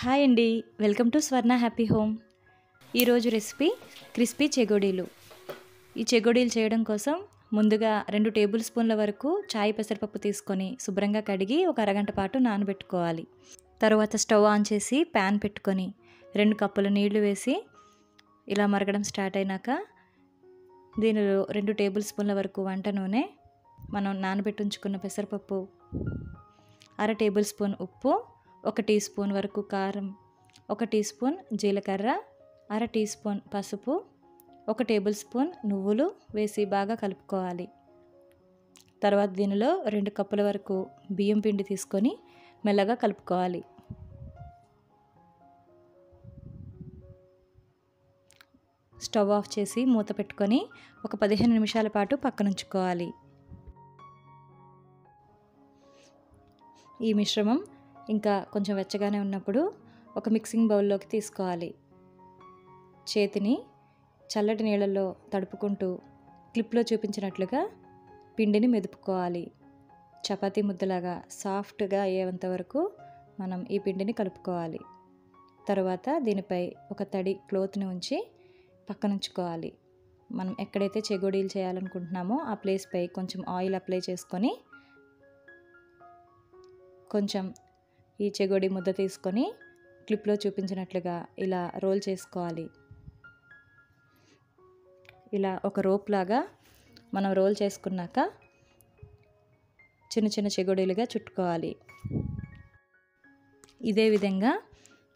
Hi అండి. Welcome to Swarna happy home. ఈరోజు recipe crispy చెగోడీలు. ఈ చెగోడీలు చేయడం కోసం ముందుగా రెండు టేబుల్ స్పూన్ల వరకు చాయ్ పెసరపప్పు తీసుకొని శుభ్రంగా కడిగి ఒక అరగంట పాటు నానబెట్టుకోవాలి. తరువాత స్టవ్ ఆన్ చేసి ప్యాన్ పెట్టుకొని రెండు కప్పుల నీళ్ళు వేసి ఇలా మరగడం స్టార్ట్ అయినాక దీనిలో రెండు టేబుల్ స్పూన్ల వరకు వంట నూనె మనం నానబెట్టుంచుకున్న పెసరపప్పు అర టేబుల్ స్పూన్ ఉప్పు ఒక టీ స్పూన్ వరకు కారం ఒక టీ స్పూన్ జీలకర్ర అర టీ స్పూన్ పసుపు ఒక టేబుల్ స్పూన్ నువ్వులు వేసి బాగా కలుపుకోవాలి. తర్వాత దీనిలో రెండు కప్పుల వరకు బియ్యం పిండి తీసుకొని మెల్లగా కలుపుకోవాలి. స్టవ్ ఆఫ్ చేసి మూత పెట్టుకొని ఒక పదిహేను నిమిషాల పాటు పక్కనుంచుకోవాలి. ఈ మిశ్రమం ఇంకా కొంచెం వెచ్చగానే ఉన్నప్పుడు ఒక మిక్సింగ్ బౌల్లోకి తీసుకోవాలి. చేతిని చల్లటి నీళ్ళల్లో తడుపుకుంటూ క్లిప్లో చూపించినట్లుగా పిండిని మెదుపుకోవాలి. చపాతీ ముద్దలాగా సాఫ్ట్గా అయ్యేంత వరకు మనం ఈ పిండిని కలుపుకోవాలి. తర్వాత దీనిపై ఒక తడి క్లోత్ని ఉంచి పక్కనుంచుకోవాలి. మనం ఎక్కడైతే చెగోడీలు చేయాలనుకుంటున్నామో ఆ ప్లేస్పై కొంచెం ఆయిల్ అప్లై చేసుకొని కొంచెం ఈ చెగోడి ముద్ద తీసుకొని క్లిప్లో చూపించినట్లుగా ఇలా రోల్ చేసుకోవాలి. ఇలా ఒక రోప్ లాగా మనం రోల్ చేసుకున్నాక చిన్న చిన్న చెగుడీలుగా చుట్టుకోవాలి. ఇదే విధంగా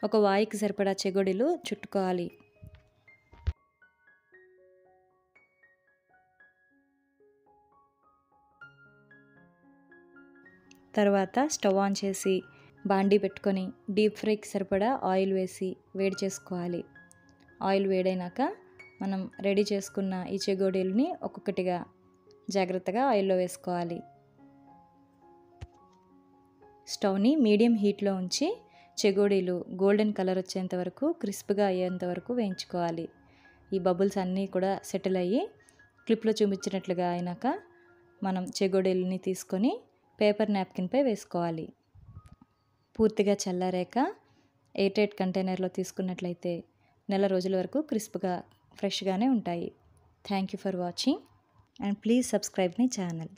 ఒక వాయికి సరిపడా చెగుడీలు చుట్టుకోవాలి. తర్వాత స్టవ్ ఆన్ చేసి బాండీ పెట్టుకొని డీప్ ఫ్రైకి సరిపడా ఆయిల్ వేసి వేడి చేసుకోవాలి. ఆయిల్ వేడైనాక మనం రెడీ చేసుకున్న ఈ చెగోడీలని ఒక్కొక్కటిగా జాగ్రత్తగా ఆయిల్లో వేసుకోవాలి. స్టవ్ని మీడియం హీట్లో ఉంచి చెగోడీలు గోల్డెన్ కలర్ వచ్చేంత వరకు క్రిస్ప్గా అయ్యేంత వరకు వేయించుకోవాలి. ఈ బబుల్స్ అన్నీ కూడా సెటిల్ అయ్యి క్లిప్లో చూపించినట్లుగా అయినాక మనం చెగోడీలని తీసుకొని పేపర్ నాప్కిన్పై వేసుకోవాలి. పూర్తిగా చల్లారాక ఎయిటెడ్ కంటైనర్లో తీసుకున్నట్లయితే నెల రోజుల వరకు క్రిస్ప్గా ఫ్రెష్గానే ఉంటాయి. Thank you for watching and please subscribe my channel.